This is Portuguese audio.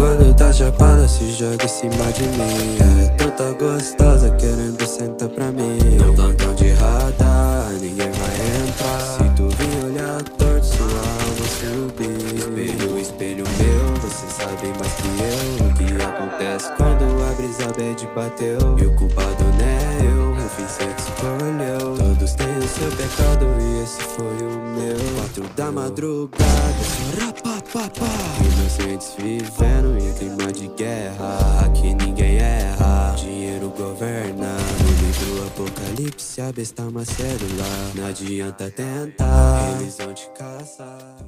quando tá chapada se joga em cima de mim. É tanta gostosa querendo sentar pra mim. Não plantão de radar, ninguém vai entrar. Se tu vir olhar torto, sua alma subir. Espelho, espelho meu, você sabe mais que eu. O que acontece quando a brisa bad bateu? E o culpado não é eu, o você escolheu. Todos têm o seu pecado e esse foi o meu. Quatro da madrugada, rapapapá Inocentes vivendo em clima de guerra. Aqui ninguém erra, dinheiro governa. No livro Apocalipse, a besta é uma célula. Não adianta tentar, eles vão te caçar